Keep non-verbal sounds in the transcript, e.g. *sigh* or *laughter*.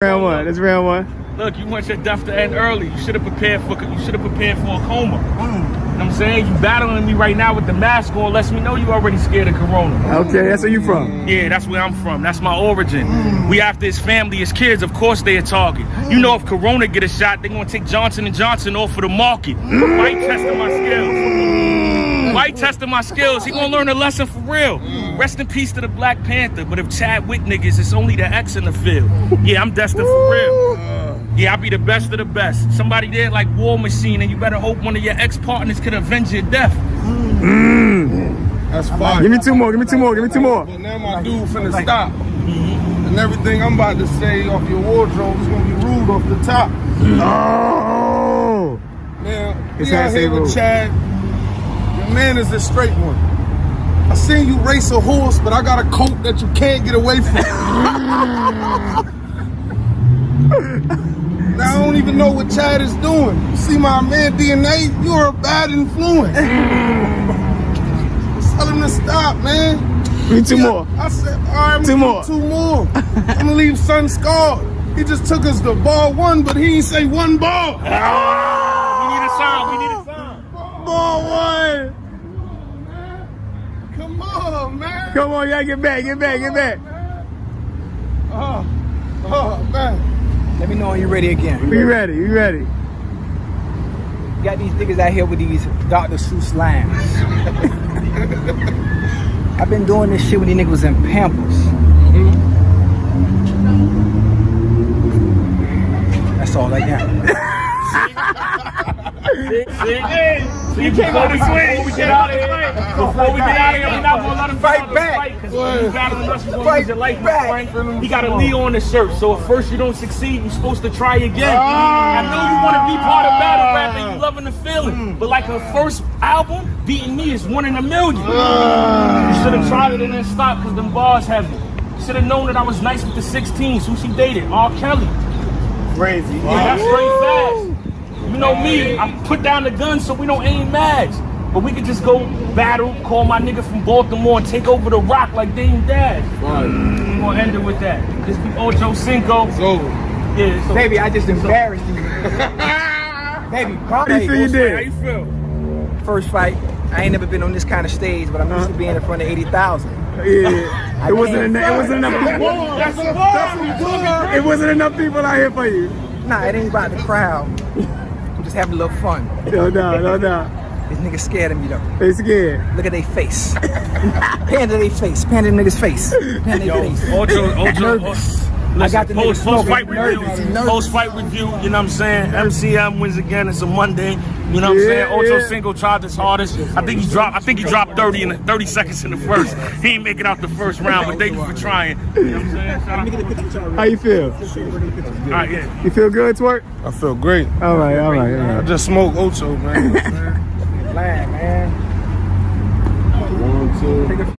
Round one. That's round one. Look, you want your death to end early. You should have prepared for you should have prepared for a coma. Mm. You know what I'm saying? You battling me right now with the mask on lets me know you already scared of corona. Okay, that's where you from. Yeah, that's where I'm from. That's my origin. Mm. We after his family, his kids, of course they a target. You mm. know if corona get a shot, they gonna take Johnson and Johnson off of the market. White testing my skills. Mm. White testing my skills. He gonna learn a lesson for real. Mm. Rest in peace to the Black Panther. But if Chad Wick niggas, it's only the X in the field. Yeah, I'm destined for real. Yeah, I'll be the best of the best. Somebody there like War Machine, and you better hope one of your ex-partners can avenge your death. Mm. That's fine. Give me two more. Give me two more. Give me two more. But now my dude finna stop. Mm-hmm. And everything I'm about to say off your wardrobe is gonna be rude off the top. No. Now, It's we out gotta say here with. Chad. Your man is a straight one. I seen you race a horse, but I got a coat that you can't get away from. *laughs* now I don't even know what Chad is doing. You see my man DNA, you're a bad influence. *laughs* Tell him to stop, man. Give me two Yeah, more. I said, all right, I'm Two gonna more. Two more. I'm gonna leave Sun scarred. He just took us to ball one, but he ain't say one ball. We need a sign. We need a sign. Ball one. Come on, man. Come on, y'all get back. Get back. Get back. Oh, oh, man. Let me know when you're ready again. We ready. We ready. You got these niggas out here with these Dr. Seuss lines. *laughs* I've been doing this shit when these niggas in Pampers. That's all I got. See? See? You came out Before we get out of here, before we get out of here, we're not gonna let him Fight fight back. Because when you battling us, you're gonna Fight lose your life, back. my friend. He got a Lee on the shirt, so if first you don't succeed, you're supposed to try again. I know you want to be part of battle rap and you ah. loving the feeling, but like her first album, beating me is one in a million. Ah. You should have tried it and then stopped because them bars heavy. You should have known that I was nice with the 16s. Who she dated? R. Kelly. Crazy. Yeah, that's straight fast. You know me, I put down the gun so we don't aim mags. But we could just go battle, call my nigga from Baltimore and take over the rock like Dame Dash. We're gonna end it with that. This be Ocho Cinco. It's over. Yeah, so Baby, I just embarrassed you. *laughs* Baby, How you feel you How you feel? first fight. I ain't never been on this kind of stage, but I'm used to being in front of 80,000. Yeah. It wasn't enough. It wasn't enough people. That's a bar. It wasn't enough people out here for you. Nah, it ain't about the crowd. I'm just having a little fun. No doubt. No doubt. These niggas scared of me though. They scared. Look at their face. Pan to their face. Pan to niggas' face. Pan to their face. Ocho, Ocho. *laughs* Nervous. Listen, I got the post, post fight review. Nervous. Nervous. Post fight review. You know what I'm saying? MCM wins again. It's a Monday. You know what I'm saying? Ocho yeah. Cinco tried his hardest. I think he dropped. I think he dropped 30 in the, 30 seconds in the first. He ain't make it out the first round, but thank you for trying. You know what I'm saying? How you feel? All right, yeah. You feel good, Twork? I feel great. All right. All right. All I just smoked Ocho, man. *laughs* Lying, man. One, two.